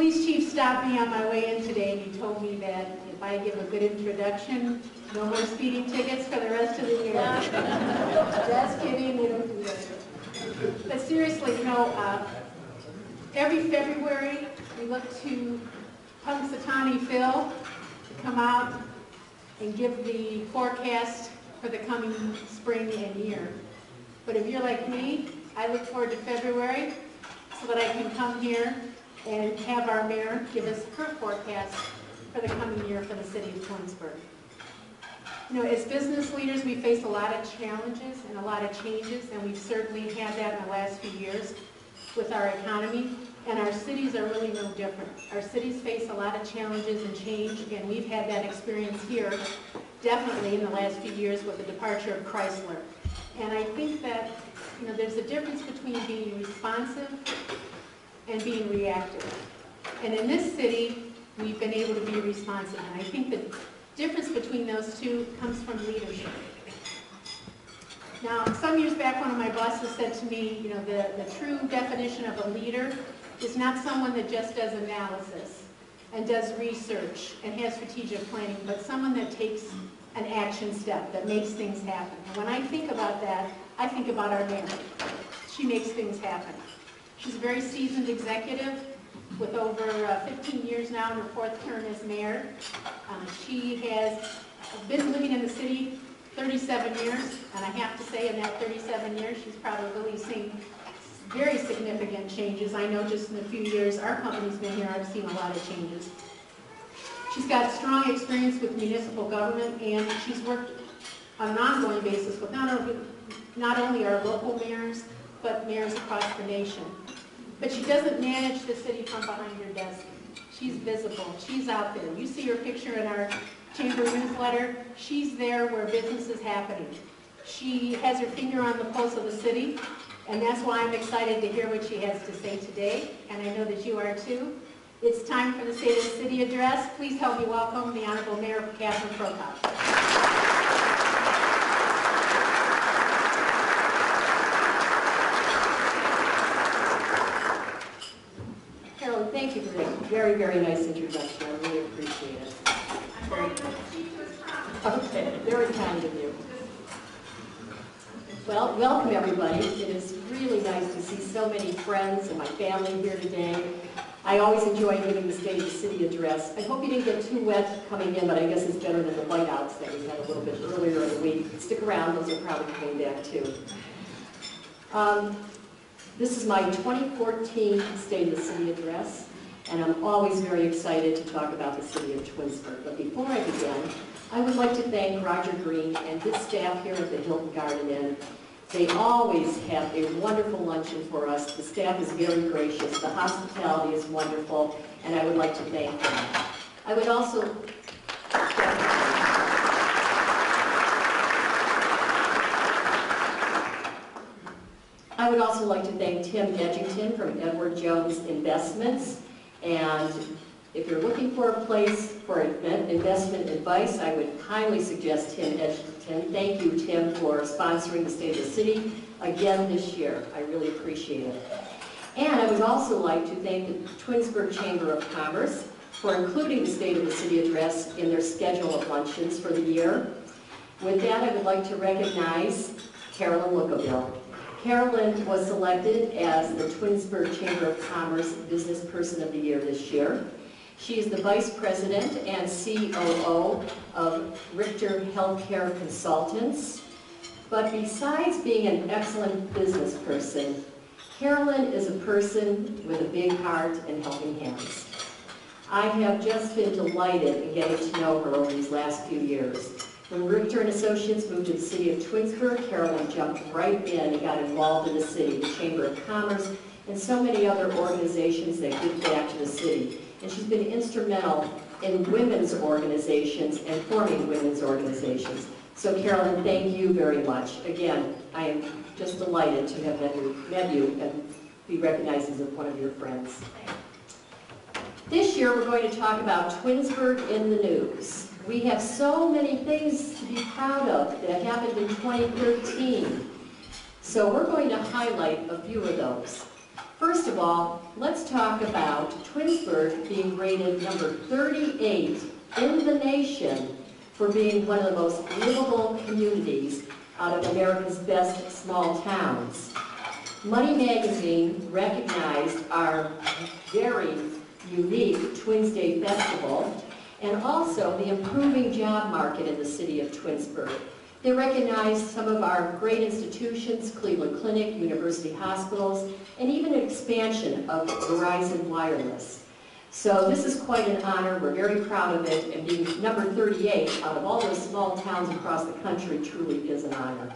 Police chief stopped me on my way in today and he told me that if I give a good introduction, no more speeding tickets for the rest of the year. Just kidding, we don't do that. But seriously, you know, uh, every February, we look to Punxsutawney Phil to come out and give the forecast for the coming spring and year. But if you're like me, I look forward to February so that I can come here and have our mayor give us her forecast for the coming year for the city of Twinsburg. You know, as business leaders, we face a lot of challenges and a lot of changes, and we've certainly had that in the last few years with our economy, and our cities are really no different. Our cities face a lot of challenges and change, and we've had that experience here, definitely in the last few years with the departure of Chrysler. And I think that, you know, there's a difference between being responsive and being reactive. And in this city, we've been able to be responsive, and I think the difference between those two comes from leadership. Now, some years back, one of my bosses said to me, you know, the, the true definition of a leader is not someone that just does analysis and does research and has strategic planning, but someone that takes an action step, that makes things happen. And when I think about that, I think about our mayor. She makes things happen. She's a very seasoned executive with over uh, 15 years now in her fourth term as mayor. Uh, She has been living in the city 37 years, and I have to say, in that 37 years, she's probably seen very significant changes. I know just in a few years, our company's been here, I've seen a lot of changes. She's got strong experience with municipal government, and she's worked on an ongoing basis with not only, not only our local mayors, but mayors across the nation. But she doesn't manage the city from behind her desk. She's visible, she's out there. You see her picture in our chamber newsletter, she's there where business is happening. She has her finger on the pulse of the city, and that's why I'm excited to hear what she has to say today, and I know that you are too. It's time for the State of the City address. Please help me welcome the Honorable Mayor Katherine Procop. Carolyn, thank you for that very, very nice introduction. I really appreciate it. Okay, very kind of you. Well, welcome everybody. It is really nice to see so many friends and my family here today. I always enjoy giving the State of the City address. I hope you didn't get too wet coming in, but I guess it's better than the whiteouts that we had a little bit earlier in the week. Stick around, those are probably coming back too. Um, This is my 2014 State of the City address, and I'm always very excited to talk about the city of Twinsburg. But before I begin, I would like to thank Roger Green and his staff here at the Hilton Garden Inn. They always have a wonderful luncheon for us. The staff is very gracious, the hospitality is wonderful, and I would like to thank them. I would also I would also like to thank Tim Edgington from Edward Jones Investments. And if you're looking for a place for investment advice, I would kindly suggest Tim Edgerton. Thank you, Tim, for sponsoring the State of the City again this year. I really appreciate it. And I would also like to thank the Twinsburg Chamber of Commerce for including the State of the City address in their schedule of luncheons for the year. With that, I would like to recognize Carolyn Lookaville. Carolyn was selected as the Twinsburg Chamber of Commerce Business Person of the Year this year. She is the Vice President and COO of Richter Healthcare Consultants. But besides being an excellent business person, Carolyn is a person with a big heart and helping hands. I have just been delighted in getting to know her over these last few years. When Richter and Associates moved to the city of Twinsburg, Carolyn jumped right in and got involved in the city, the Chamber of Commerce, and so many other organizations that give back to the city. And she's been instrumental in women's organizations and forming women's organizations. So Carolyn, thank you very much. Again, I am just delighted to have met you, met you and be recognized as one of your friends. This year, we're going to talk about Twinsburg in the news. We have so many things to be proud of that happened in 2013. So we're going to highlight a few of those. First of all, let's talk about Twinsburg being rated number 38 in the nation for being one of the most livable communities out of America's best small towns. Money Magazine recognized our very unique Twins Day Festival and also the improving job market in the city of Twinsburg. They recognized some of our great institutions, Cleveland Clinic, University Hospitals, and even an expansion of Verizon Wireless. So this is quite an honor. We're very proud of it, and being number 38 out of all those small towns across the country truly is an honor.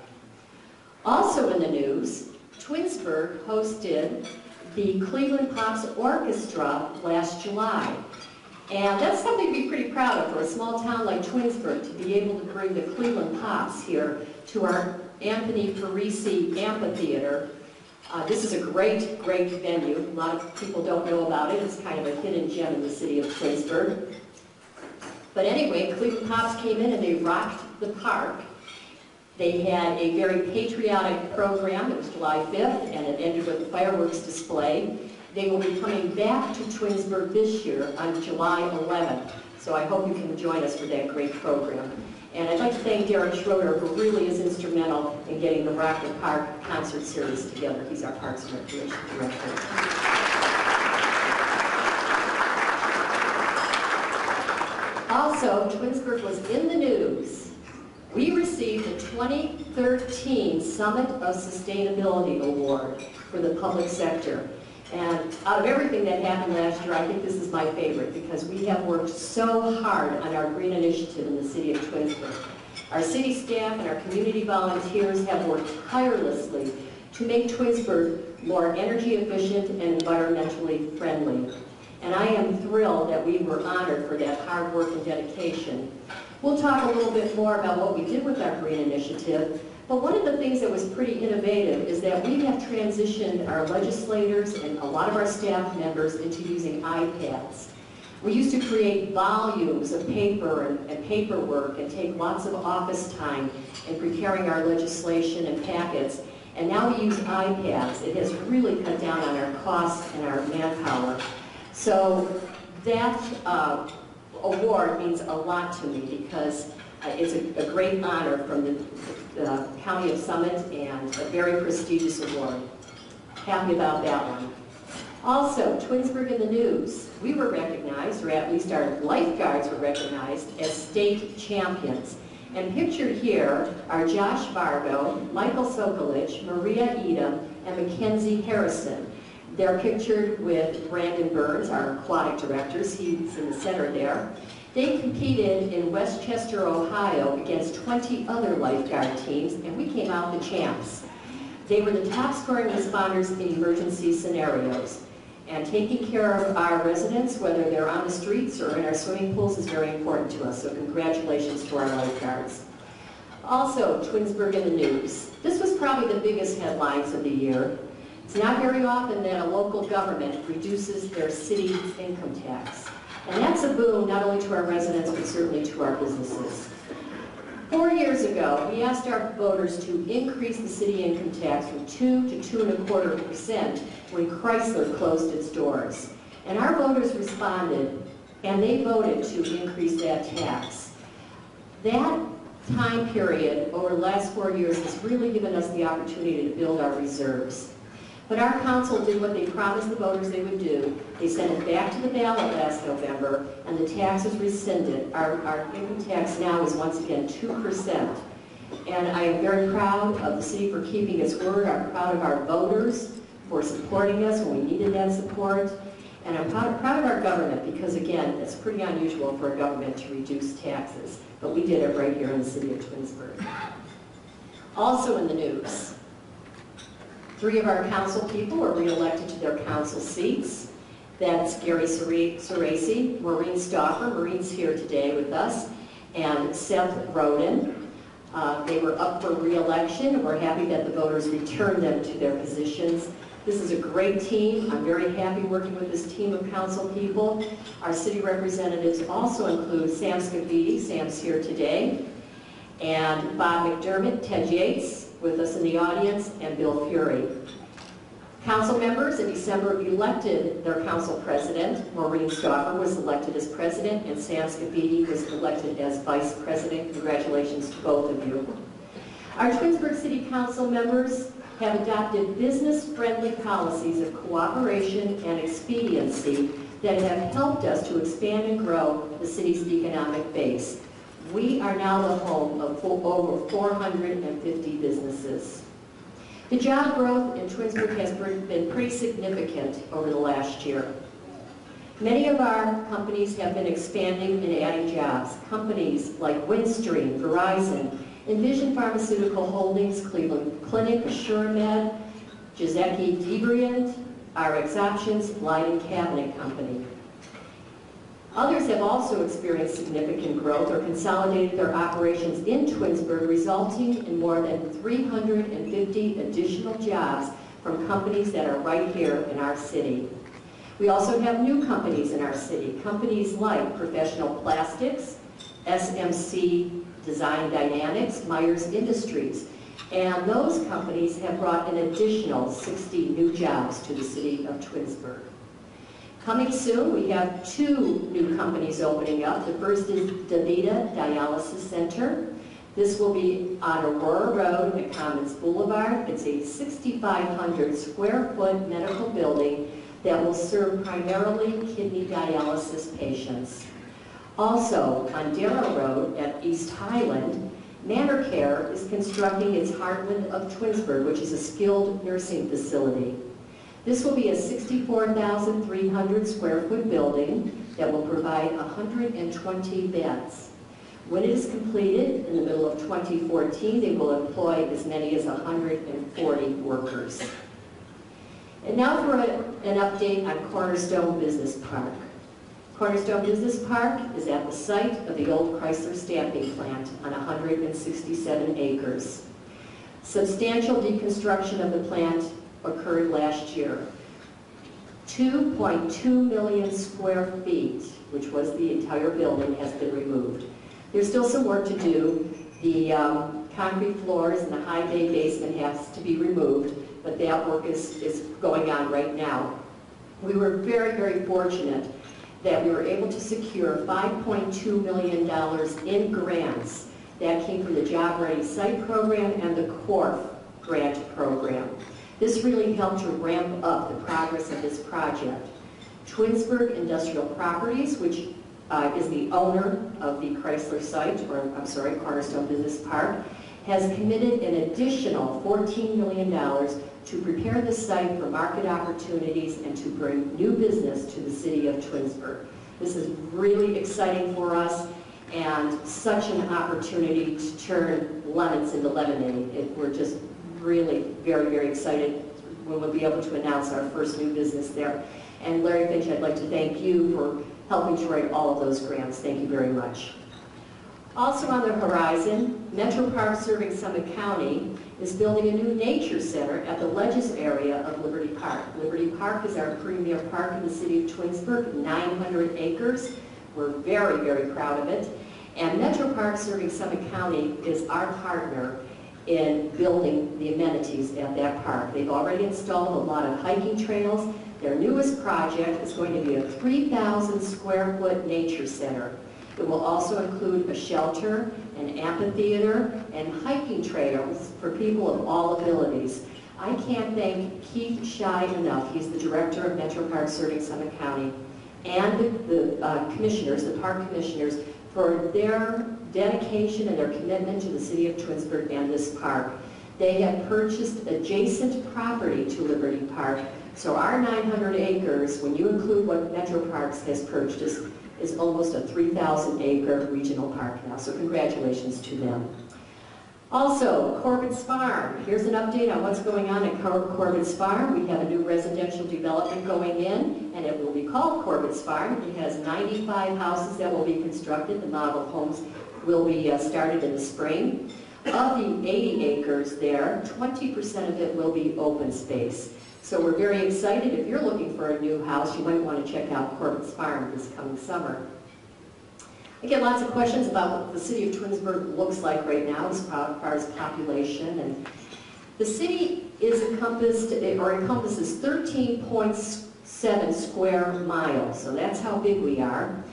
Also in the news, Twinsburg hosted the Cleveland Pops Orchestra last July. And that's something to be pretty proud of for a small town like Twinsburg to be able to bring the Cleveland Pops here to our Anthony Parisi Amphitheater. Uh, this is a great, great venue. A lot of people don't know about it. It's kind of a hidden gem in the city of Twinsburg. But anyway, Cleveland Pops came in and they rocked the park. They had a very patriotic program. It was July 5th, and it ended with a fireworks display. They will be coming back to Twinsburg this year on July 11th. So I hope you can join us for that great program. And I'd like to thank Derek Schroeder, who really is instrumental in getting the Rock the Park concert series together. He's our Parks and Recreation Director. Also, Twinsburg was in the news. We received the 2013 Summit of Sustainability Award for the public sector. And out of everything that happened last year, I think this is my favorite because we have worked so hard on our green initiative in the city of Twinsburg. Our city staff and our community volunteers have worked tirelessly to make Twinsburg more energy efficient and environmentally friendly. And I am thrilled that we were honored for that hard work and dedication. We'll talk a little bit more about what we did with our green initiative, but one of the things that was pretty innovative is that we have transitioned our legislators and a lot of our staff members into using iPads. We used to create volumes of paper and, and paperwork and take lots of office time in preparing our legislation and packets, and now we use iPads. It has really cut down on our costs and our manpower. So that uh, award means a lot to me because uh, it's a, a great honor from the, the County of Summit and a very prestigious award. Happy about that one. Also, Twinsburg in the news. We were recognized, or at least our lifeguards were recognized, as state champions. And pictured here are Josh Vargo, Michael Sokolich, Maria Edom, and Mackenzie Harrison. They're pictured with Brandon Burns, our aquatic director. He's in the center there. They competed in Westchester, Ohio against 20 other lifeguard teams, and we came out the champs. They were the top scoring responders in emergency scenarios. And taking care of our residents, whether they're on the streets or in our swimming pools, is very important to us. So congratulations to our lifeguards. Also, Twinsburg in the news. This was probably the biggest headlines of the year. It's not very often that a local government reduces their city income tax. And that's a boon not only to our residents, but certainly to our businesses. Four years ago, we asked our voters to increase the city income tax from two to two and a quarter percent when Chrysler closed its doors. And our voters responded, and they voted to increase that tax. That time period over the last four years has really given us the opportunity to build our reserves. But our council did what they promised the voters they would do. They sent it back to the ballot last November, and the tax was rescinded. Our, our income tax now is once again 2%. And I am very proud of the city for keeping its word. I'm proud of our voters for supporting us when we needed that support. And I'm proud, proud of our government because, again, it's pretty unusual for a government to reduce taxes. But we did it right here in the city of Twinsburg. Also in the news, Three of our council people were reelected to their council seats. That's Gary Ceresi, Maureen Stauffer, Maureen's here today with us, and Seth Roden. Uh, they were up for reelection. And we're happy that the voters returned them to their positions. This is a great team. I'm very happy working with this team of council people. Our city representatives also include Sam Scafidi, Sam's here today, and Bob McDermott, Ted Yates, with us in the audience, and Bill Fury. Council members in December elected their council president. Maureen Stauffer was elected as president and Sam Scafidi was elected as vice president. Congratulations to both of you. Our Twinsburg City Council members have adopted business-friendly policies of cooperation and expediency that have helped us to expand and grow the city's economic base. We are now the home of over 450 businesses. The job growth in Twinsburg has been pretty significant over the last year. Many of our companies have been expanding and adding jobs. Companies like Windstream, Verizon, Envision Pharmaceutical Holdings, Cleveland Clinic, AssureMed, Giuseppe Debriand, RX Options, Lighting Cabinet Company. Others have also experienced significant growth or consolidated their operations in Twinsburg, resulting in more than 350 additional jobs from companies that are right here in our city. We also have new companies in our city, companies like Professional Plastics, SMC Design Dynamics, Myers Industries, and those companies have brought an additional 60 new jobs to the city of Twinsburg. Coming soon, we have two new companies opening up. The first is Davita Dialysis Center. This will be on Aurora Road at Commons Boulevard. It's a 6,500 square foot medical building that will serve primarily kidney dialysis patients. Also, on Darrow Road at East Highland, Manor Care is constructing its Heartland of Twinsburg, which is a skilled nursing facility. This will be a 64,300 square foot building that will provide 120 beds. When it is completed in the middle of 2014, they will employ as many as 140 workers. And now for a- an update on Cornerstone Business Park. Cornerstone Business Park is at the site of the old Chrysler stamping plant on 167 acres. Substantial deconstruction of the plant occurred last year. 2.2 million square feet, which was the entire building, has been removed. There's still some work to do. The um, concrete floors in the high bay basement has to be removed, but that work is, is going on right now. We were very, very fortunate that we were able to secure $5.2 million in grants that came from the Job Ready Site Program and the CORF grant program. This really helped to ramp up the progress of this project. Twinsburg Industrial Properties, which uh, is the owner of the Chrysler site, or I'm sorry, Cornerstone Business Park, has committed an additional $14 million to prepare the site for market opportunities and to bring new business to the city of Twinsburg. This is really exciting for us and such an opportunity to turn lemons into lemonade. It, we're just really very, very excited when we'll be able to announce our first new business there. And Larry Finch, I'd like to thank you for helping to write all of those grants. Thank you very much. Also on the horizon, Metro Park serving Summit County is building a new nature center at the Ledges area of Liberty Park. Liberty Park is our premier park in the city of Twinsburg, 900 acres. We're very, very proud of it. And Metro Park serving Summit County is our partner in building the amenities at that park. They've already installed a lot of hiking trails. Their newest project is going to be a 3,000 square foot nature center. It will also include a shelter, an amphitheater, and hiking trails for people of all abilities. I can't thank Keith Shy enough. He's the director of Metro Park Serving Summit County and the, the uh, commissioners, the park commissioners, for their dedication and their commitment to the city of Twinsburg and this park. They have purchased adjacent property to Liberty Park, so our 900 acres, when you include what Metro Parks has purchased, is almost a 3,000 acre regional park now, so congratulations to them. Also, Corbett's Farm. Here's an update on what's going on at Cor- Corbett's Farm. We have a new residential development going in, and it will be called Corbett's Farm. It has 95 houses that will be constructed. The model homes will be uh, started in the spring. Of the 80 acres there, 20% of it will be open space. So we're very excited. If you're looking for a new house, you might want to check out Corbett's Farm this coming summer. I get lots of questions about what the city of Twinsburg looks like right now as far as population. And The city is encompassed, or encompasses 13.7 square miles, so that's how big we are.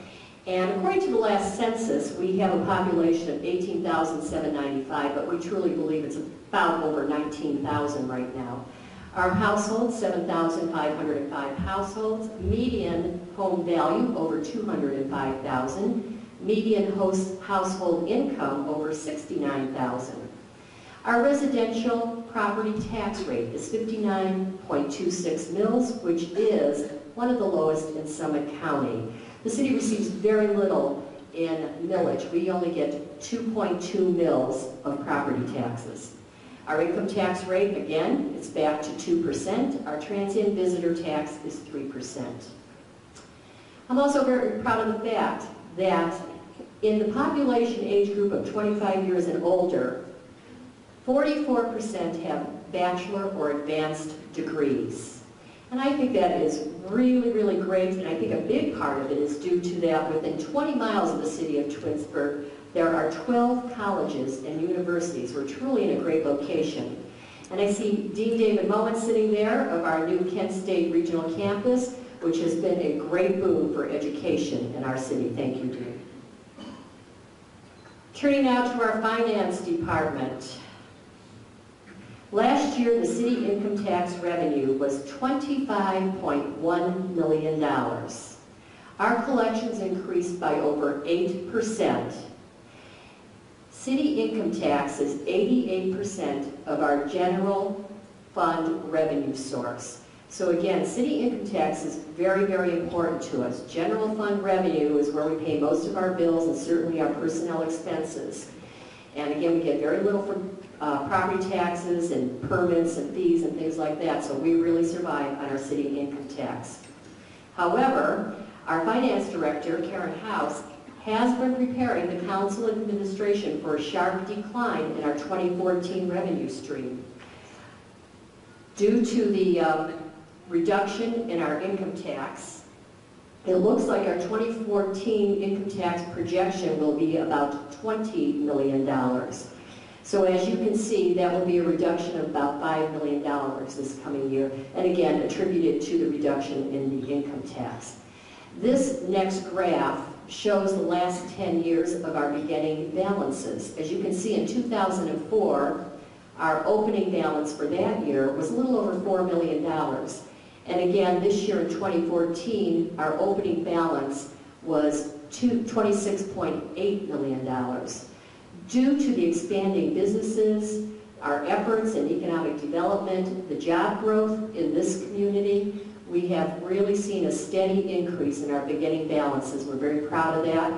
And according to the last census, we have a population of 18,795, but we truly believe it's about over 19,000 right now. Our households, 7,505 households, median home value over 205,000, median host household income over 69,000. Our residential property tax rate is 59.26 mills, which is one of the lowest in Summit County. The city receives very little in millage. We only get 2.2 mills of property taxes. Our income tax rate, again, it's back to 2%. Our transient visitor tax is 3%. I'm also very proud of the fact that in the population age group of 25 years and older, 44% have bachelor or advanced degrees. And I think that is really, really great, and I think a big part of it is due to that within 20 miles of the city of Twinsburg, there are 12 colleges and universities. We're truly in a great location. And I see Dean David Moen sitting there of our new Kent State Regional Campus, which has been a great boon for education in our city. Thank you, Dean. Turning now to our finance department. Last year, the city income tax revenue was $25.1 million. Our collections increased by over 8%. City income tax is 88% of our general fund revenue source. So again, city income tax is very, very important to us. General fund revenue is where we pay most of our bills and certainly our personnel expenses. And again, we get very little from uh, property taxes and permits and fees and things like that, so we really survive on our city income tax. However, our finance director, Karen House, has been preparing the council administration for a sharp decline in our 2014 revenue stream. Due to the um, reduction in our income tax, it looks like our 2014 income tax projection will be about $20 million. So as you can see, that will be a reduction of about $5 million this coming year, and again, attributed to the reduction in the income tax. This next graph shows the last 10 years of our beginning balances. As you can see, in 2004, our opening balance for that year was a little over $4 million. And again, this year in 2014, our opening balance was $26.8 million. Due to the expanding businesses, our efforts in economic development, the job growth in this community, we have really seen a steady increase in our beginning balances. We're very proud of that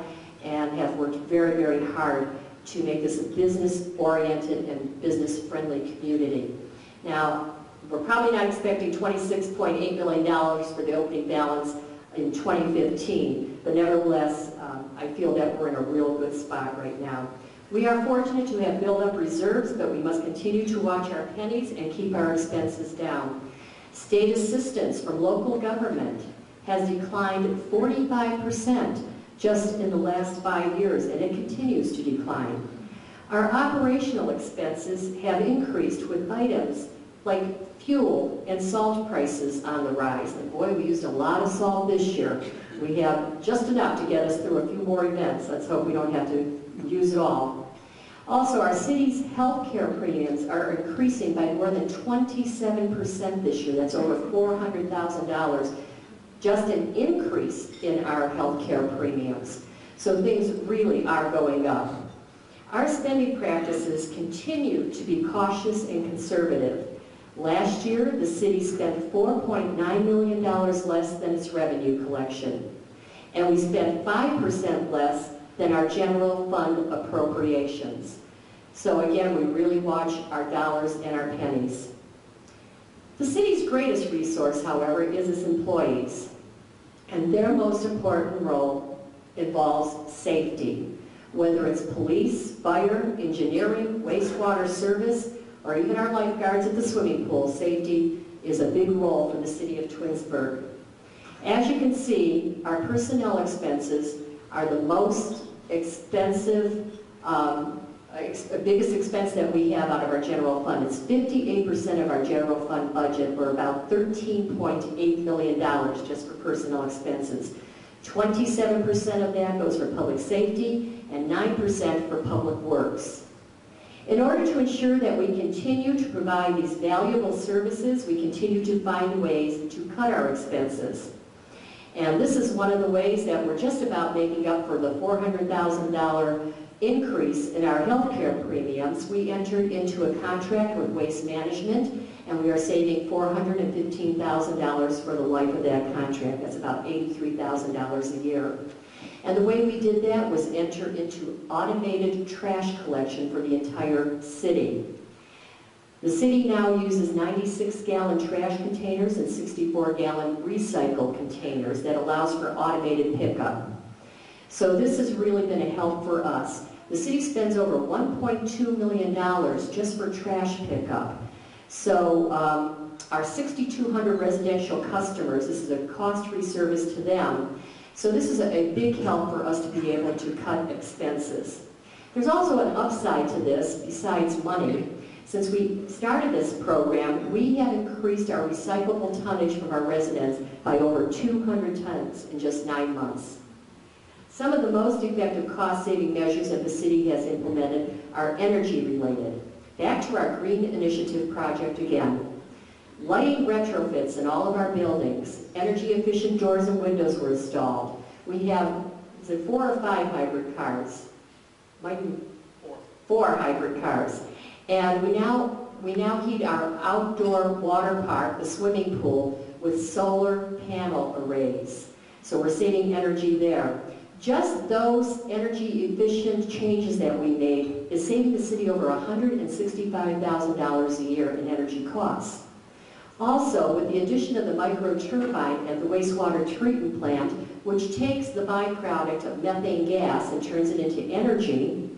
and have worked very, very hard to make this a business-oriented and business-friendly community. Now, we're probably not expecting $26.8 million for the opening balance in 2015, but nevertheless, um, I feel that we're in a real good spot right now. We are fortunate to have built up reserves, but we must continue to watch our pennies and keep our expenses down. State assistance from local government has declined 45% just in the last five years, and it continues to decline. Our operational expenses have increased with items like fuel and salt prices on the rise. And boy, we used a lot of salt this year. We have just enough to get us through a few more events. Let's hope we don't have to use it all. Also, our city's health care premiums are increasing by more than 27% this year. That's over $400,000. Just an increase in our health care premiums. So things really are going up. Our spending practices continue to be cautious and conservative. Last year, the city spent $4.9 million less than its revenue collection. And we spent 5% less than our general fund appropriations. So again, we really watch our dollars and our pennies. The city's greatest resource, however, is its employees. And their most important role involves safety, whether it's police, fire, engineering, wastewater service, or even our lifeguards at the swimming pool. Safety is a big role for the city of Twinsburg. As you can see, our personnel expenses are the most expensive um, ex- biggest expense that we have out of our general fund. It's 58% of our general fund budget, or about $13.8 million just for personnel expenses. 27% of that goes for public safety and 9% for public works. In order to ensure that we continue to provide these valuable services, we continue to find ways to cut our expenses. And this is one of the ways that we're just about making up for the $400,000 increase in our healthcare premiums. We entered into a contract with Waste Management, and we are saving $415,000 for the life of that contract. That's about $83,000 a year. And the way we did that was enter into automated trash collection for the entire city. The city now uses 96-gallon trash containers and 64-gallon recycle containers that allows for automated pickup. So this has really been a help for us. The city spends over $1.2 million just for trash pickup. So um, our 6,200 residential customers, this is a cost-free service to them. So this is a, big help for us to be able to cut expenses. There's also an upside to this besides money. Since we started this program, we have increased our recyclable tonnage from our residents by over 200 tons in just nine months. Some of the most effective cost-saving measures that the city has implemented are energy-related. Back to our Green Initiative project again. Lighting retrofits in all of our buildings. Energy-efficient doors and windows were installed. We have, is it four or five hybrid cars? Might be four hybrid cars. And we now, we now heat our outdoor water park, the swimming pool, with solar panel arrays. So we're saving energy there. Just those energy efficient changes that we made is saving the city over $165,000 a year in energy costs. Also, with the addition of the micro turbine at the wastewater treatment plant, which takes the byproduct of methane gas and turns it into energy,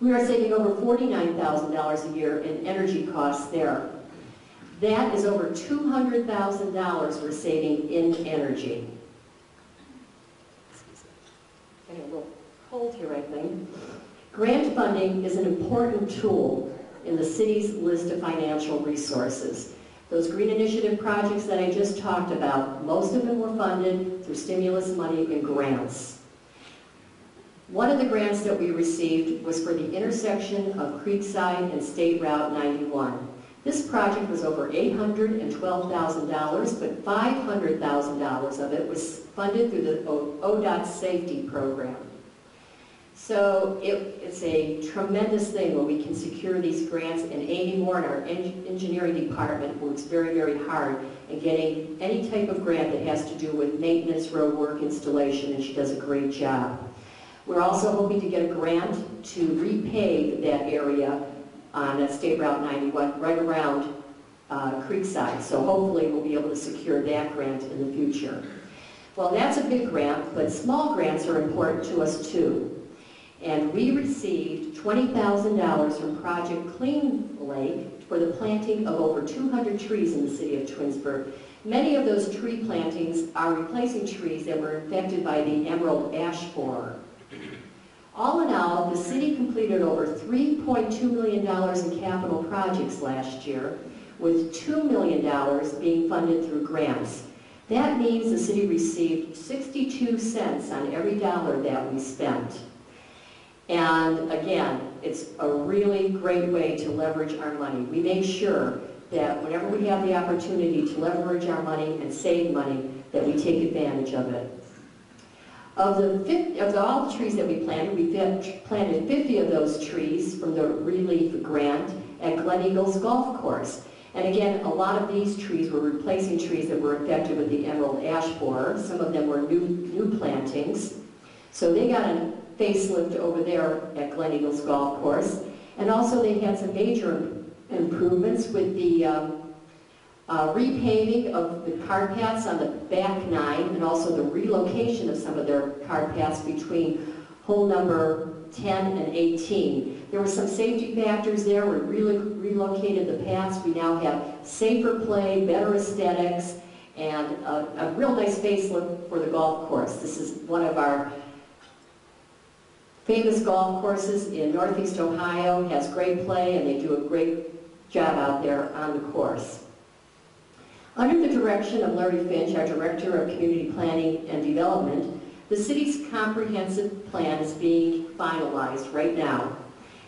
we are saving over $49,000 a year in energy costs there. That is over $200,000 we're saving in energy. Getting a little cold here, I think. Grant funding is an important tool in the city's list of financial resources. Those Green Initiative projects that I just talked about, most of them were funded through stimulus money and grants. One of the grants that we received was for the intersection of Creekside and State Route 91. This project was over $812,000, but $500,000 of it was funded through the ODOT safety program. So it, it's a tremendous thing when we can secure these grants, and Amy in our en- engineering department works very, very hard in getting any type of grant that has to do with maintenance, road work, installation, and she does a great job. We're also hoping to get a grant to repave that area on uh, State Route 91, right around uh, Creekside. So hopefully we'll be able to secure that grant in the future. Well, that's a big grant, but small grants are important to us too. And we received $20,000 from Project Clean Lake for the planting of over 200 trees in the city of Twinsburg. Many of those tree plantings are replacing trees that were infected by the emerald ash borer. All in all, the city completed over $3.2 million in capital projects last year, with $2 million being funded through grants. That means the city received 62 cents on every dollar that we spent. And again, it's a really great way to leverage our money. We make sure that whenever we have the opportunity to leverage our money and save money, that we take advantage of it. Of the, 50, of all the trees that we planted, we planted 50 of those trees from the relief grant at Glen Eagles Golf Course. And again, a lot of these trees were replacing trees that were affected with the emerald ash borer. Some of them were new, new plantings. So they got a facelift over there at Glen Eagles Golf Course. And also they had some major improvements with the um, uh, repaving of the car paths on the back nine and also the relocation of some of their car paths between hole number 10 and 18. There were some safety factors there. We really relocated the paths. We now have safer play, better aesthetics, and a, a real nice facelift for the golf course. This is one of our famous golf courses in Northeast Ohio, has great play, and they do a great job out there on the course. Under the direction of Larry Finch, our Director of Community Planning and Development, the city's comprehensive plan is being finalized right now.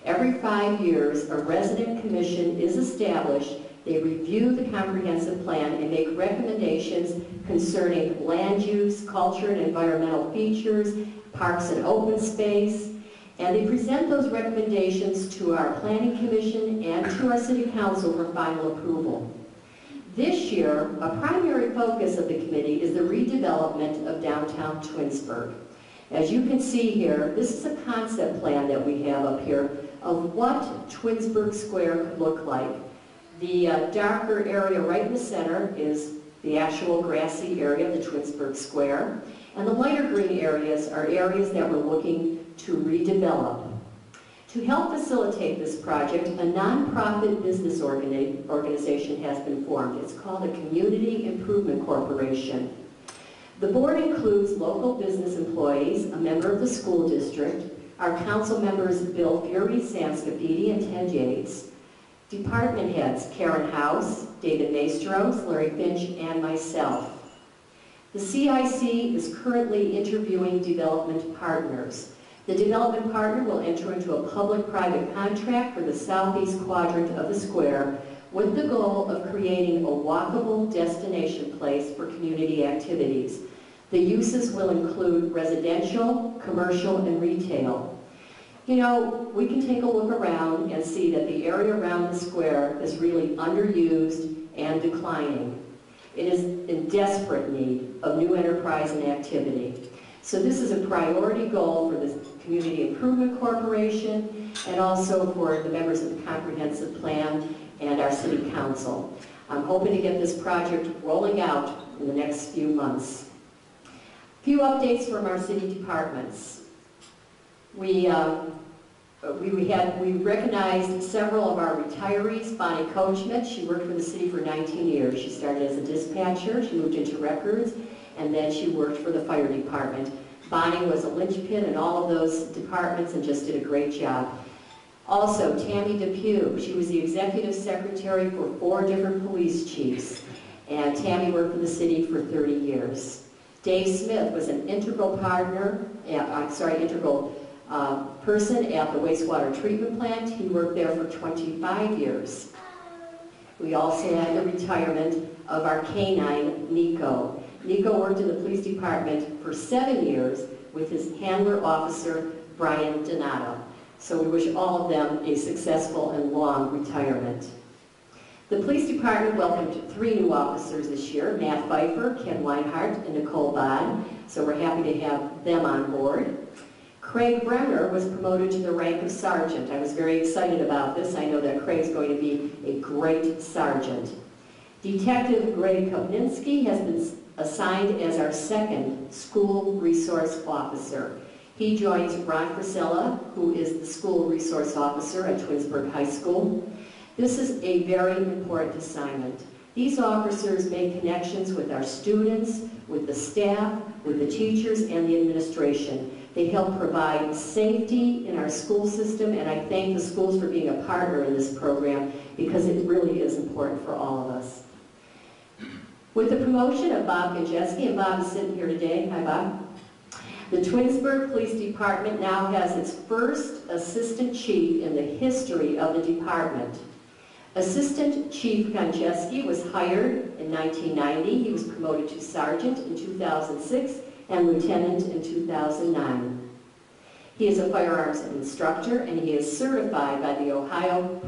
Every five years, a resident commission is established. They review the comprehensive plan and make recommendations concerning land use, culture and environmental features, parks and open space, and they present those recommendations to our planning commission and to our city council for final approval. This year, a primary focus of the committee is the redevelopment of downtown Twinsburg. As you can see here, this is a concept plan that we have up here of what Twinsburg Square could look like. The uh, darker area right in the center is the actual grassy area of the Twinsburg Square, and the lighter green areas are areas that we're looking to redevelop. To help facilitate this project, a nonprofit business organi- organization has been formed. It's called a Community Improvement Corporation. The board includes local business employees, a member of the school district, our council members Bill Fury, Sam Scafidi, and Ted Yates, department heads Karen House, David Maestros, Larry Finch, and myself. The CIC is currently interviewing development partners. The development partner will enter into a public-private contract for the southeast quadrant of the square with the goal of creating a walkable destination place for community activities. The uses will include residential, commercial, and retail. You know, we can take a look around and see that the area around the square is really underused and declining. It is in desperate need of new enterprise and activity. So this is a priority goal for the Community Improvement Corporation and also for the members of the Comprehensive Plan and our City Council. I'm hoping to get this project rolling out in the next few months. A Few updates from our city departments. We, uh, we, we had, we recognized several of our retirees. Bonnie Coachman, she worked for the city for 19 years. She started as a dispatcher, she moved into records, and then she worked for the fire department. Bonnie was a linchpin in all of those departments and just did a great job. Also, Tammy Depew, she was the executive secretary for four different police chiefs, and Tammy worked for the city for 30 years. Dave Smith was an integral partner, uh, sorry, integral uh, person at the wastewater treatment plant. He worked there for 25 years. We also had the retirement of our canine, Nico. Nico worked in the police department for seven years with his handler officer, Brian Donato. So we wish all of them a successful and long retirement. The police department welcomed three new officers this year, Matt Pfeiffer, Ken Weinhardt, and Nicole Bond. So we're happy to have them on board. Craig Bremner was promoted to the rank of sergeant. I was very excited about this. I know that Craig's going to be a great sergeant. Detective Greg Kopninski has been assigned as our second school resource officer. He joins Ron Priscilla, who is the school resource officer at Twinsburg High School. This is a very important assignment. These officers make connections with our students, with the staff, with the teachers, and the administration. They help provide safety in our school system, and I thank the schools for being a partner in this program because it really is important for all of us. With the promotion of Bob Gajeski, and Bob is sitting here today, hi Bob, the Twinsburg Police Department now has its first assistant chief in the history of the department. Assistant Chief Konchesky was hired in 1990. He was promoted to sergeant in 2006 and lieutenant in 2009. He is a firearms instructor and he is certified by the Ohio,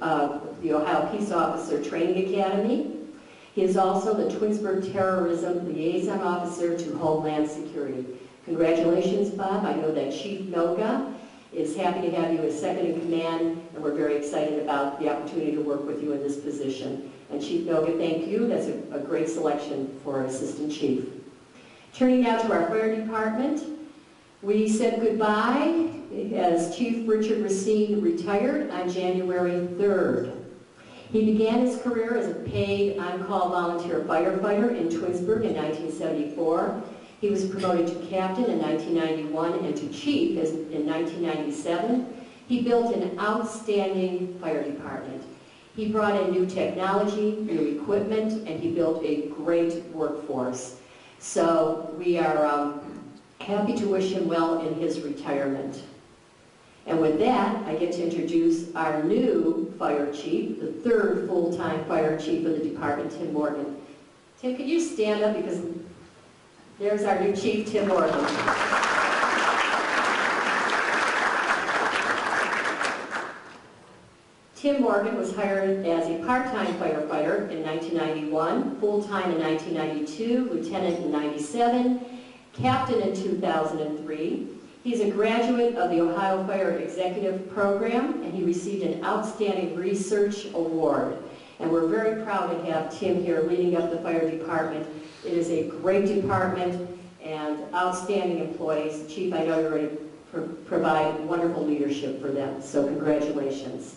uh, the Ohio Peace Officer Training Academy. He is also the Twinsburg Terrorism Liaison Officer to Homeland Security. Congratulations, Bob. I know that Chief Noga is happy to have you as second in command, and we're very excited about the opportunity to work with you in this position. And Chief Noga, thank you. That's a, a great selection for our Assistant Chief. Turning now to our fire department, we said goodbye as Chief Richard Racine retired on January 3rd. He began his career as a paid on-call volunteer firefighter in Twinsburg in 1974. He was promoted to captain in 1991 and to chief in 1997. He built an outstanding fire department. He brought in new technology, new equipment, and he built a great workforce. So we are um, happy to wish him well in his retirement. And with that, I get to introduce our new fire chief, the third full-time fire chief of the department, Tim Morgan. Tim, could you stand up because there's our new chief, Tim Morgan. Tim Morgan was hired as a part-time firefighter in 1991, full-time in 1992, lieutenant in 97, captain in 2003. He's a graduate of the Ohio Fire Executive Program, and he received an Outstanding Research Award. And we're very proud to have Tim here leading up the fire department. It is a great department and outstanding employees. Chief, I know you're going to pro- provide wonderful leadership for them, so congratulations.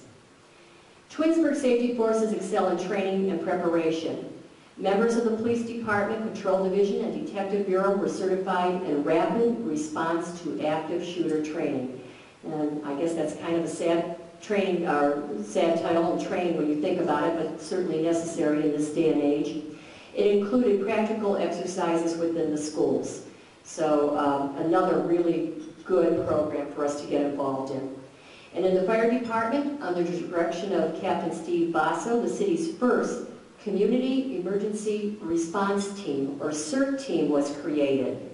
Twinsburg Safety Forces excel in training and preparation. Members of the Police Department, Patrol Division, and Detective Bureau were certified in rapid response to active shooter training. And I guess that's kind of a sad training, or sad title and training when you think about it, but certainly necessary in this day and age. It included practical exercises within the schools. So um, another really good program for us to get involved in. And in the fire department, under the direction of Captain Steve Basso, the city's first Community Emergency Response Team, or CERT team, was created.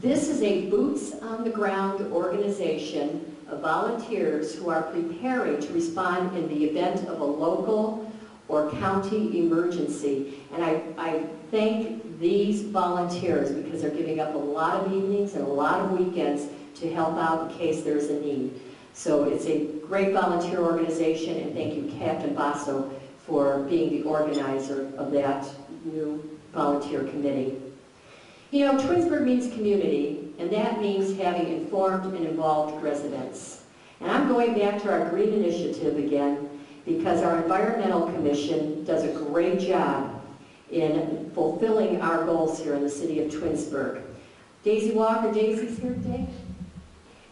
This is a boots-on-the-ground organization of volunteers who are preparing to respond in the event of a local or county emergency. And I, I thank these volunteers because they're giving up a lot of evenings and a lot of weekends to help out in case there's a need. So it's a great volunteer organization, and thank you, Captain Basso, for being the organizer of that new volunteer committee. You know, Twinsburg means community, and that means having informed and involved residents. And I'm going back to our green initiative again, because our environmental commission does a great job in fulfilling our goals here in the city of Twinsburg. Daisy Walker, Daisy's here today?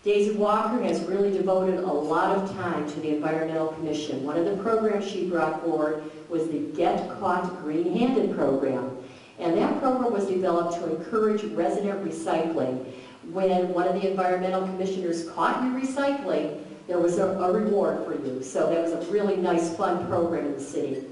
Daisy Walker has really devoted a lot of time to the Environmental Commission. One of the programs she brought forward was the Get Caught Green-Handed program. And that program was developed to encourage resident recycling. When one of the environmental commissioners caught you recycling, there was a, a reward for you. So that was a really nice, fun program in the city.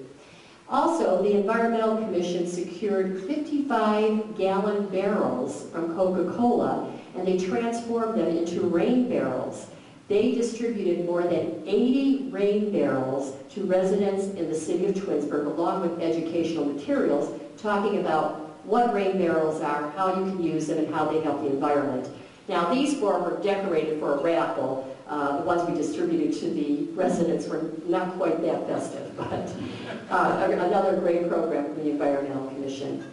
Also, the Environmental Commission secured 55-gallon barrels from Coca-Cola and they transformed them into rain barrels. They distributed more than 80 rain barrels to residents in the city of Twinsburg, along with educational materials, talking about what rain barrels are, how you can use them, and how they help the environment. Now, these four were decorated for a raffle. Uh, the ones we distributed to the residents were not quite that festive, but uh, another great program from the Environmental Commission.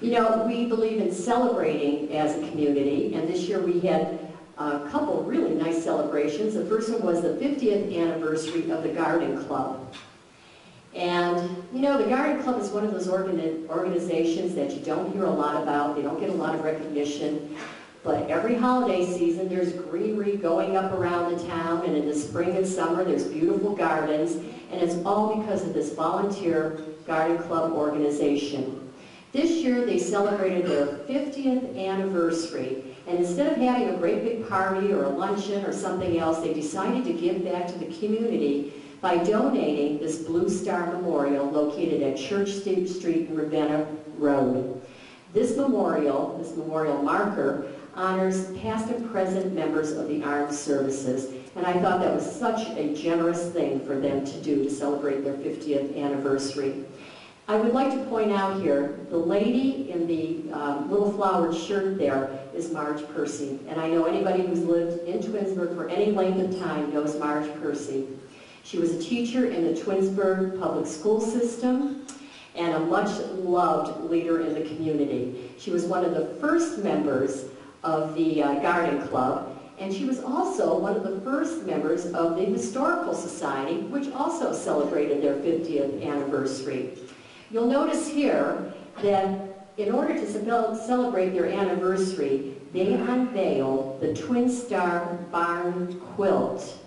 You know, we believe in celebrating as a community, and this year we had a couple really nice celebrations. The first one was the 50th anniversary of the Garden Club. And, you know, the Garden Club is one of those organi organizations that you don't hear a lot about. They don't get a lot of recognition. But every holiday season, there's greenery going up around the town, and in the spring and summer, there's beautiful gardens, and it's all because of this volunteer Garden Club organization. This year, they celebrated their 50th anniversary, and instead of having a great big party or a luncheon or something else, they decided to give back to the community by donating this Blue Star Memorial located at Church Street and Ravenna Road. This memorial, this memorial marker, honors past and present members of the armed services, and I thought that was such a generous thing for them to do to celebrate their 50th anniversary. I would like to point out here, the lady in the um, little flowered shirt there is Marge Percy. And I know anybody who's lived in Twinsburg for any length of time knows Marge Percy. She was a teacher in the Twinsburg public school system and a much loved leader in the community. She was one of the first members of the uh, Garden Club and she was also one of the first members of the Historical Society, which also celebrated their 50th anniversary. You'll notice here that in order to celebrate their anniversary, they unveiled the Twin Star Barn Quilt.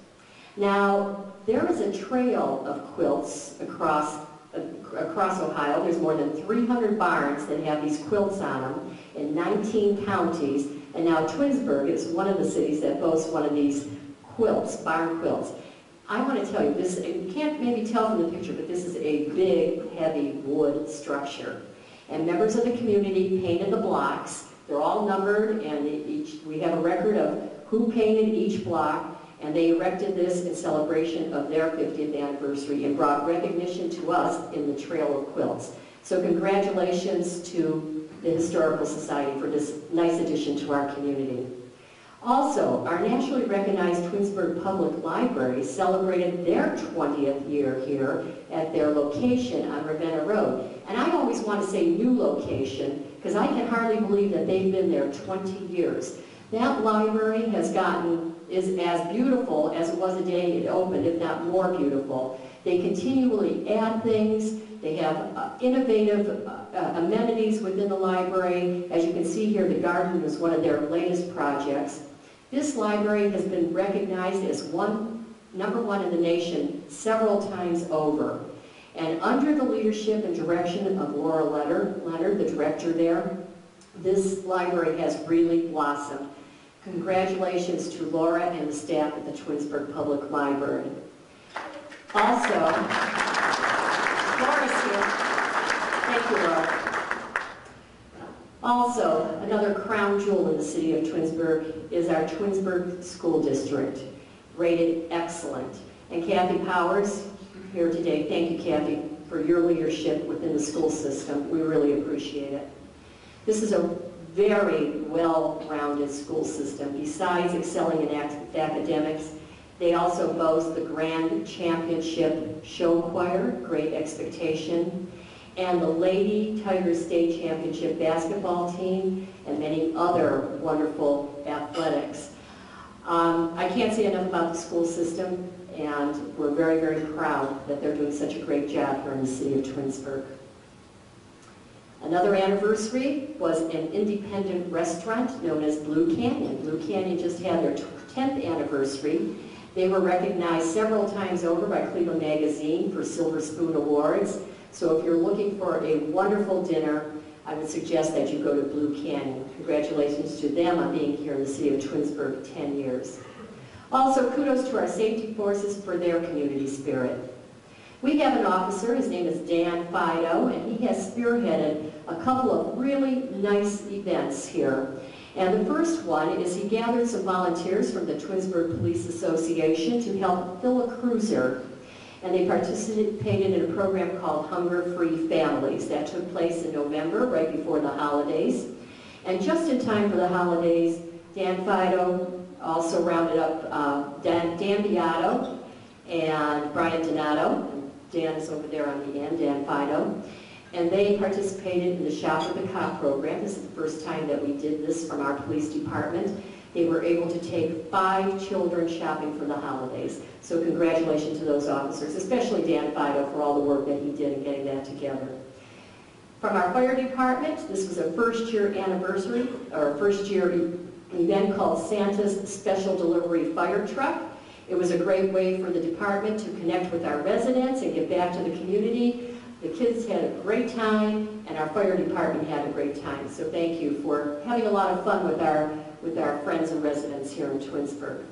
Now, there is a trail of quilts across, across Ohio. There's more than 300 barns that have these quilts on them in 19 counties. And now Twinsburg is one of the cities that boasts one of these quilts, barn quilts. I want to tell you, this, you can't maybe tell from the picture, but this is a big, heavy wood structure. And members of the community painted the blocks. They're all numbered, and each, we have a record of who painted each block, and they erected this in celebration of their 50th anniversary and brought recognition to us in the Trail of Quilts. So congratulations to the Historical Society for this nice addition to our community. Also, our nationally recognized Twinsburg Public Library celebrated their 20th year here at their location on Ravenna Road. And I always want to say new location because I can hardly believe that they've been there 20 years. That library has gotten, is as beautiful as it was the day it opened, if not more beautiful. They continually add things. They have uh, innovative uh, amenities within the library. As you can see here, the garden was one of their latest projects. This library has been recognized as one, number one in the nation several times over. And under the leadership and direction of Laura Leonard, Leonard, the director there, this library has really blossomed. Congratulations to Laura and the staff at the Twinsburg Public Library. Also, Laura's here. Thank you, Laura. Also, another crown jewel in the city of Twinsburg is our Twinsburg School District, rated excellent. And Kathy Powers, here today, thank you, Kathy, for your leadership within the school system. We really appreciate it. This is a very well-rounded school system. Besides excelling in academics, they also boast the Grand Championship Show Choir, Great Expectation, and the Lady Tiger State Championship basketball team, and many other wonderful athletics. Um, I can't say enough about the school system, and we're very, very proud that they're doing such a great job here in the city of Twinsburg. Another anniversary was an independent restaurant known as Blue Canyon. Blue Canyon just had their 10th anniversary. They were recognized several times over by Cleveland Magazine for Silver Spoon Awards. So if you're looking for a wonderful dinner, I would suggest that you go to Blue Canyon. Congratulations to them on being here in the city of Twinsburg 10 years. Also, kudos to our safety forces for their community spirit. We have an officer, his name is Dan Fido, and he has spearheaded a couple of really nice events here. And the first one is he gathered some volunteers from the Twinsburg Police Association to help fill a cruiser. And they participated in a program called Hunger Free Families. That took place in November, right before the holidays. And just in time for the holidays, Dan Fido also rounded up uh, Dan, Dan Beato and Brian Donato. Dan is over there on the end, Dan Fido. And they participated in the Shop with the Cop program. This is the first time that we did this from our police department. They were able to take five children shopping for the holidays. So congratulations to those officers, especially Dan Fido for all the work that he did in getting that together. From our fire department, this was a first year anniversary, or first year event called Santa's Special Delivery Fire Truck. It was a great way for the department to connect with our residents and get back to the community. The kids had a great time, and our fire department had a great time. So thank you for having a lot of fun with our, with our friends and residents here in Twinsburg.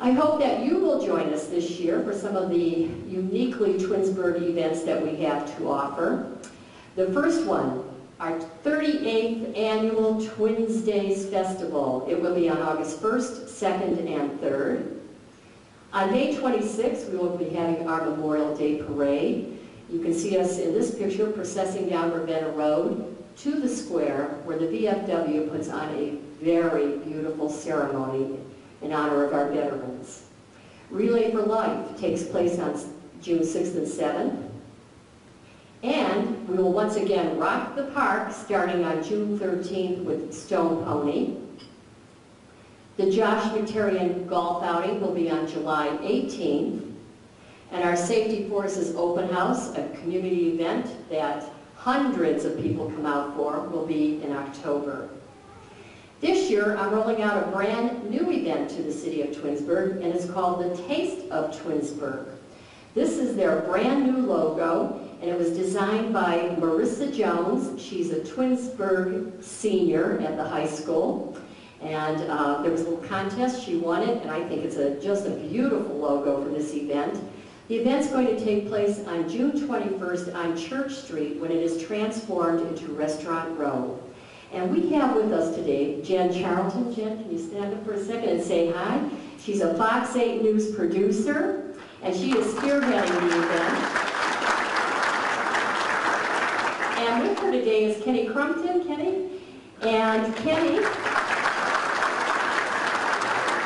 I hope that you will join us this year for some of the uniquely Twinsburg events that we have to offer. The first one, our 38th annual Twins Days Festival. It will be on August 1st, 2nd, and 3rd. On May 26th, we will be having our Memorial Day Parade. You can see us in this picture processing down Ravenna Road to the square where the VFW puts on a very beautiful ceremony in honor of our veterans. Relay for Life takes place on June 6th and 7th. And we will once again rock the park starting on June 13th with Stone Pony. The Josh Materian Golf Outing will be on July 18th. And our Safety Forces Open House, a community event that hundreds of people come out for will be in October. This year, I'm rolling out a brand new event to the city of Twinsburg, and it's called the Taste of Twinsburg. This is their brand new logo, and it was designed by Marissa Jones. She's a Twinsburg senior at the high school. And uh, there was a little contest, she won it, and I think it's a, just a beautiful logo for this event. The event's going to take place on June 21st on Church Street when it is transformed into Restaurant Row. And we have with us today Jen Charlton. Jen, can you stand up for a second and say hi? She's a Fox 8 News producer, and she is spearheading the event. And with her today is Kenny Crumpton. Kenny? And Kenny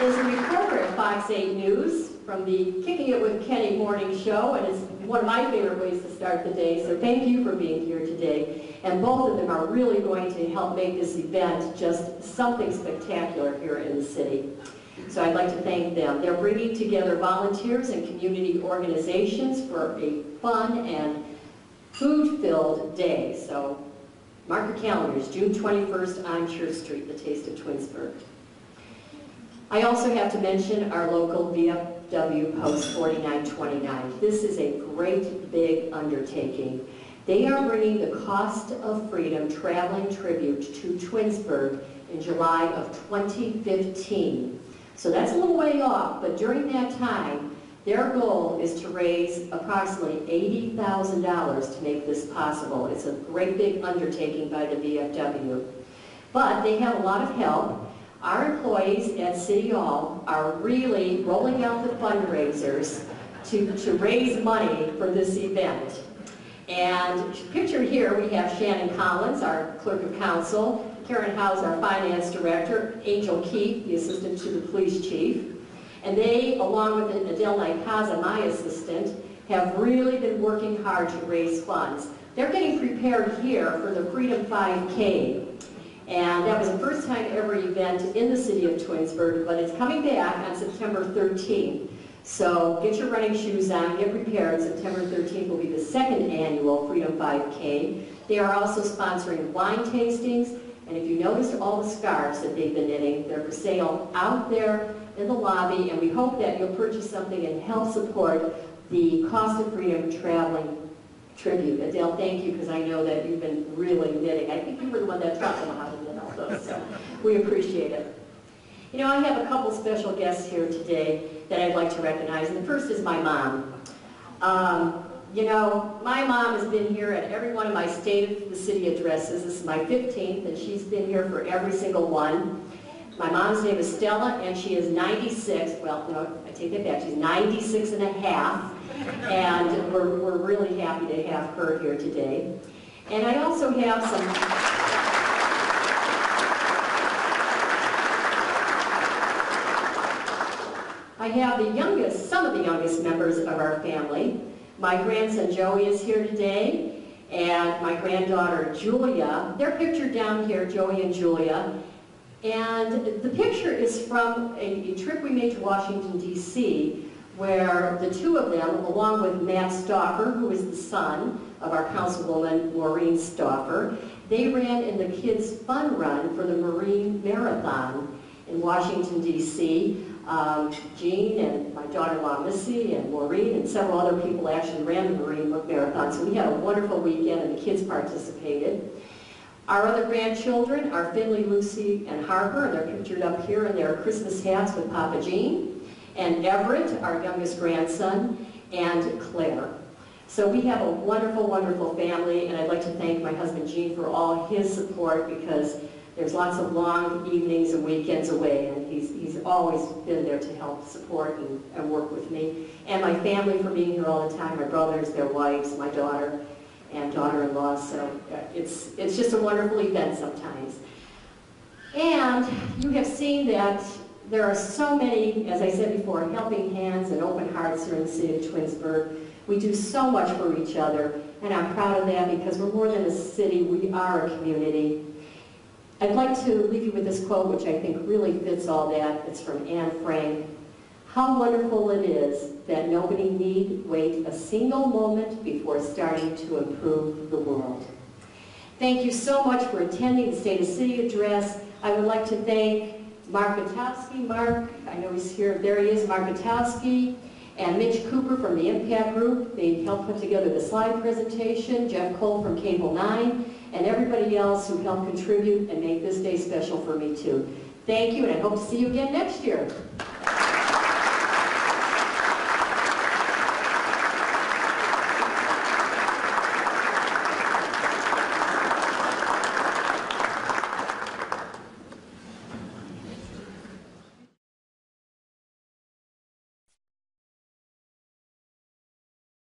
is a reporter at Fox 8 News from the Kicking It with Kenny morning show, and it's one of my favorite ways to start the day, so thank you for being here today. And both of them are really going to help make this event just something spectacular here in the city. So I'd like to thank them. They're bringing together volunteers and community organizations for a fun and food-filled day. So mark your calendars, June 21st on Church Street, the Taste of Twinsburg. I also have to mention our local VFW Post 4929. This is a great big undertaking. They are bringing the Cost of Freedom Traveling Tribute to Twinsburg in July of 2015. So that's a little way off, but during that time, their goal is to raise approximately $80,000 to make this possible. It's a great big undertaking by the VFW. But they have a lot of help. Our employees at City Hall are really rolling out the fundraisers to, to raise money for this event. And pictured here, we have Shannon Collins, our clerk of council, Karen Howes, our finance director, Angel Keith, the assistant to the police chief. And they, along with Adele Nikaza, my assistant, have really been working hard to raise funds. They're getting prepared here for the Freedom 5K. And that was the first time ever event in the city of Twinsburg, but it's coming back on September 13th. So get your running shoes on, get prepared. September 13th will be the second annual Freedom 5K. They are also sponsoring wine tastings, and if you noticed all the scarves that they've been knitting, they're for sale out there in the lobby, and we hope that you'll purchase something and help support the Cost of Freedom Traveling Tribute. Adele, thank you, because I know that you've been really knitting. I think you were the one that taught them how those, so we appreciate it. You know, I have a couple special guests here today that I'd like to recognize, and the first is my mom. Um, you know, my mom has been here at every one of my State of the City addresses. This is my 15th, and she's been here for every single one. My mom's name is Stella, and she is 96. Well, no, I take that back. She's 96 and a half, and we're, we're really happy to have her here today. And I also have some... I have the youngest, some of the youngest members of our family. My grandson Joey is here today, and my granddaughter Julia. They're pictured down here, Joey and Julia. And the picture is from a, a trip we made to Washington, D.C., where the two of them, along with Matt Stauffer, who is the son of our councilwoman Maureen Stauffer, they ran in the kids' fun run for the Marine Marathon in Washington, D.C. Um, Gene and my daughter-in-law Missy and Maureen and several other people actually ran the Marine Book Marathon. So we had a wonderful weekend and the kids participated. Our other grandchildren are Finley, Lucy, and Harper, and they're pictured up here in their Christmas hats with Papa Gene. And Everett, our youngest grandson, and Claire. So we have a wonderful, wonderful family, and I'd like to thank my husband Gene for all his support because there's lots of long evenings and weekends away, and he's, he's always been there to help support and, and work with me. And my family for being here all the time, my brothers, their wives, my daughter, and daughter-in-law, so uh, it's, it's just a wonderful event sometimes. And you have seen that there are so many, as I said before, helping hands and open hearts here in the city of Twinsburg. We do so much for each other, and I'm proud of that because we're more than a city, we are a community. I'd like to leave you with this quote, which I think really fits all that. It's from Anne Frank. How wonderful it is that nobody need wait a single moment before starting to improve the world. Thank you so much for attending the State of City Address. I would like to thank Mark Gutowski. Mark, I know he's here, there he is, Mark Gutowski, and Mitch Cooper from the Impact Group. They helped put together the slide presentation, Jeff Cole from Cable 9, and everybody else who helped contribute and make this day special for me too. Thank you, and I hope to see you again next year.